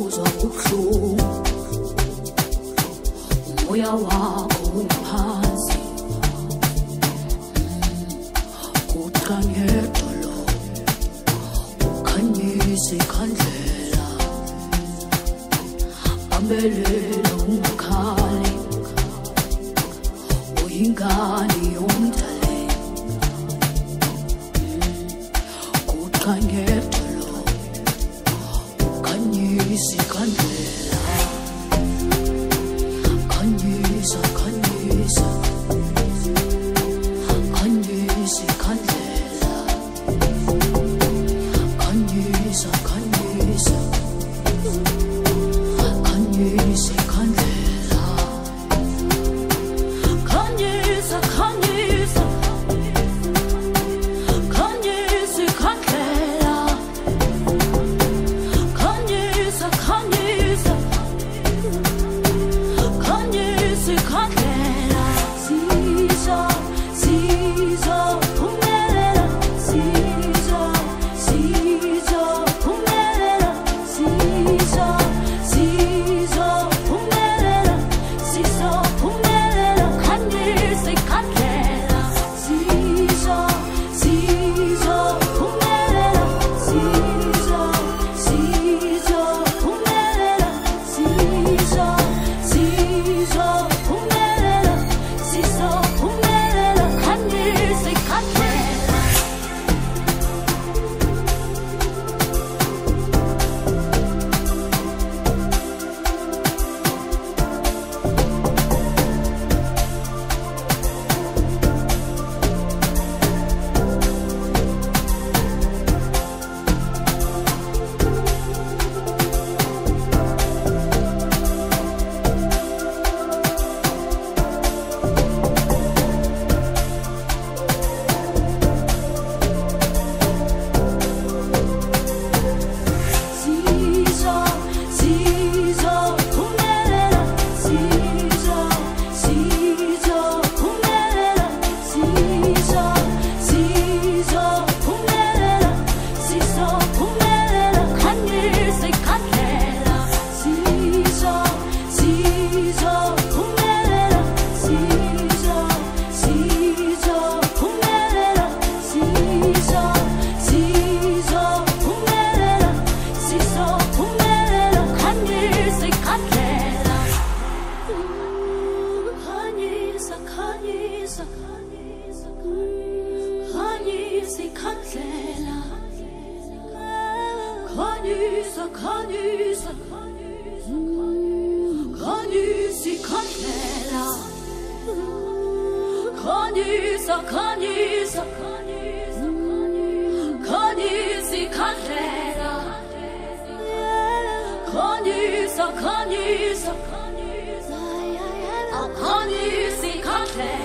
uzwa ubuhlungu umoya wakho ungaphansi ukhanyise ikhandlela bambelela ungakhali. Yomdale 是关的。Kanüse, Kanüse, Kanüse, Kanfela. Kanüse, Kanüse, Kanüse, Kanfela. Kanüse, Kanüse, Kanüse, Kanfela.